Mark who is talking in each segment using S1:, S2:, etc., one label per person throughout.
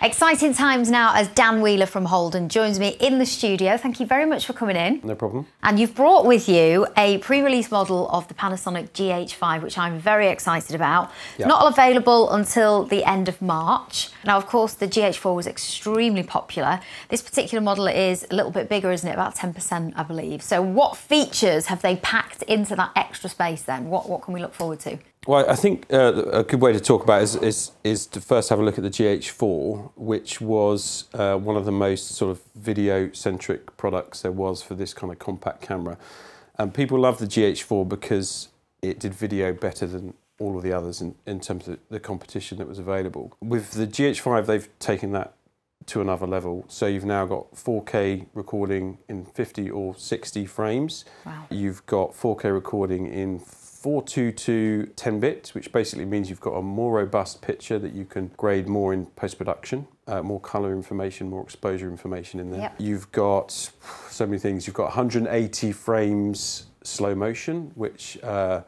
S1: Exciting times now as Dan Wheeler from Holdan joins me in the studio. Thank you very much for coming in.
S2: No problem.
S1: And you've brought with you a pre-release model of the Panasonic GH5, which I'm very excited about.
S2: Yeah.
S1: Not available until the end of March. Now, of course, the GH4 was extremely popular. This particular model is a little bit bigger, isn't it? About 10%, I believe. So what features have they packed into that extra space then? What, what can we look forward to?
S2: Well, I think uh, a good way to talk about it is, is, is to first have a look at the GH4, which was uh, one of the most sort of video-centric products there was for this kind of compact camera. And people love the GH4 because it did video better than all of the others in, in terms of the competition that was available. With the GH5, they've taken that to another level. So you've now got 4K recording in 50 or 60 frames.
S1: Wow.
S2: You've got 4K recording in 422 10 bit, which basically means you've got a more robust picture that you can grade more in post production, uh, more color information, more exposure information in there.
S1: Yep.
S2: You've got so many things. You've got 180 frames slow motion, which uh,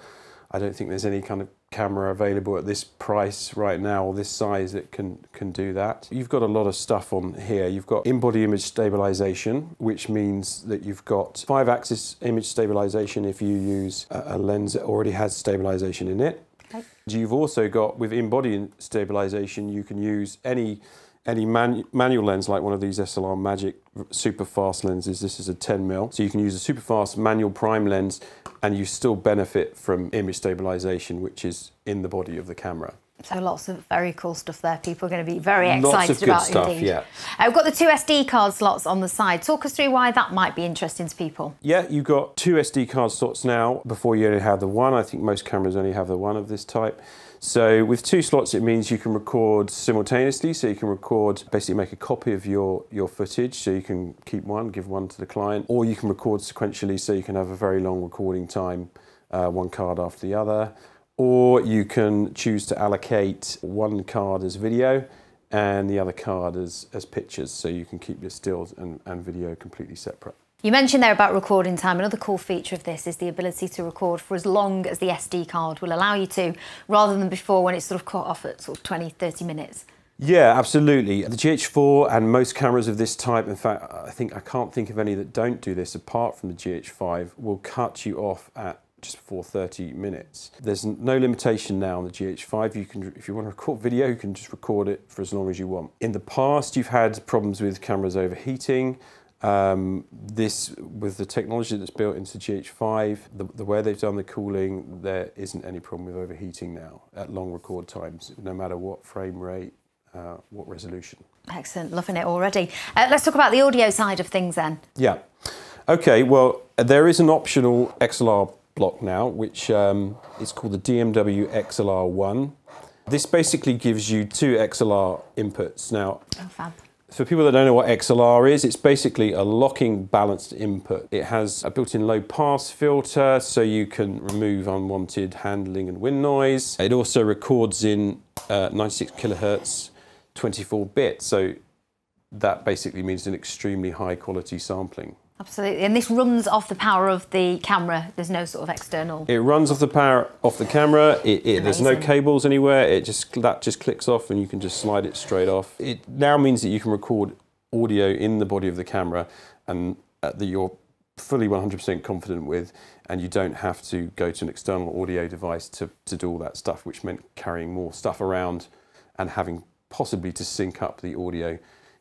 S2: I don't think there's any kind of camera available at this price right now or this size that can can do that. You've got a lot of stuff on here. You've got in-body image stabilization, which means that you've got five-axis image stabilization if you use a, a lens that already has stabilization in it.
S1: Okay.
S2: You've also got with in-body stabilization, you can use any any man, manual lens like one of these SLR Magic super fast lenses. This is a 10 mil, so you can use a super fast manual prime lens, and you still benefit from image stabilization, which is in the body of the camera.
S1: So lots of very cool stuff there. People are going to be very excited
S2: Lots of good
S1: about
S2: stuff,
S1: indeed.
S2: yeah.
S1: Uh, we've got the two SD card slots on the side. Talk us through why that might be interesting to people.
S2: Yeah, you've got two SD card slots now. Before you only had the one. I think most cameras only have the one of this type. So with two slots, it means you can record simultaneously. So you can record, basically make a copy of your, your footage. So you can keep one, give one to the client, or you can record sequentially so you can have a very long recording time, uh, one card after the other. Or you can choose to allocate one card as video and the other card as, as pictures. So you can keep your stills and, and video completely separate.
S1: You mentioned there about recording time. Another cool feature of this is the ability to record for as long as the SD card will allow you to, rather than before when it's sort of cut off at sort of 20, 30 minutes.
S2: Yeah, absolutely. The GH4 and most cameras of this type, in fact, I think I can't think of any that don't do this apart from the GH5, will cut you off at just before 30 minutes. There's no limitation now on the GH5. You can, if you want to record video, you can just record it for as long as you want. In the past, you've had problems with cameras overheating. Um, this, with the technology that's built into GH5, the, the way they've done the cooling, there isn't any problem with overheating now at long record times, no matter what frame rate, uh, what resolution.
S1: Excellent, loving it already. Uh, let's talk about the audio side of things then.
S2: Yeah. Okay, well, there is an optional XLR block now, which um, is called the DMW XLR1. This basically gives you two XLR inputs. Now,
S1: Oh, fab.
S2: For people that don't know what XLR is, it's basically a locking balanced input. It has a built-in low pass filter so you can remove unwanted handling and wind noise. It also records in uh, 96 kilohertz 24 bit. So that basically means an extremely high quality sampling.
S1: Absolutely. And this runs off the power of the camera. There's no sort of external.
S2: It runs off the power off the camera. It, it, there's no cables anywhere. It just that just clicks off, and you can just slide it straight off. It now means that you can record audio in the body of the camera, and uh, that you're fully 100% confident with, and you don't have to go to an external audio device to to do all that stuff, which meant carrying more stuff around and having possibly to sync up the audio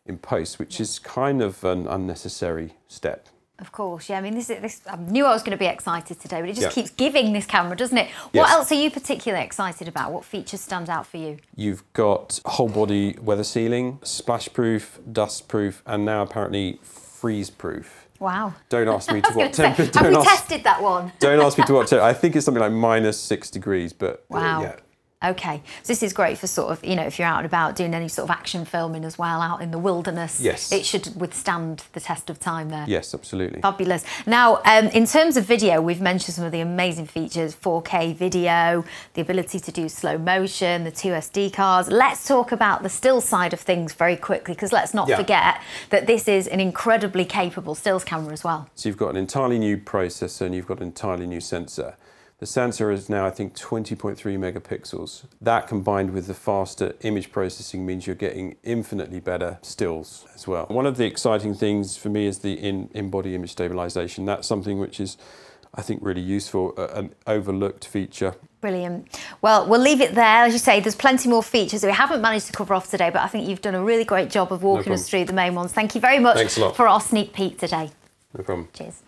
S2: in post, which is kind of an unnecessary step.
S1: Of course, yeah. I mean, this is this. I knew I was going to be excited today, but it just
S2: Yeah.
S1: keeps giving this camera, doesn't it? What
S2: Yes.
S1: else are you particularly excited about? What features stand out for you?
S2: You've got whole body weather sealing, splash proof, dust proof, and now apparently freeze proof.
S1: Wow.
S2: Don't ask me to what temperature.
S1: Have we
S2: ask,
S1: tested that one?
S2: don't ask me to what temperature. I think it's something like minus six degrees, but uh,
S1: Wow.
S2: yeah.
S1: Okay, so this is great for sort of, you know, if you're out and about doing any sort of action filming as well, out in the wilderness.
S2: Yes.
S1: It should withstand the test of time there.
S2: Yes, absolutely.
S1: Fabulous. Now, um, in terms of video, we've mentioned some of the amazing features 4K video, the ability to do slow motion, the two SD cards. Let's talk about the still side of things very quickly because let's not
S2: Yeah.
S1: forget that this is an incredibly capable stills camera as well.
S2: So you've got an entirely new processor and you've got an entirely new sensor. The sensor is now, I think, 20.3 megapixels. That combined with the faster image processing means you're getting infinitely better stills as well. One of the exciting things for me is the in, in-body image stabilization. That's something which is, I think, really useful, uh, an overlooked feature.
S1: Brilliant. Well, we'll leave it there. As you say, there's plenty more features that we haven't managed to cover off today, but I think you've done a really great job of walking no us through the main ones. Thank you very much
S2: for
S1: our sneak peek today.
S2: No problem.
S1: Cheers.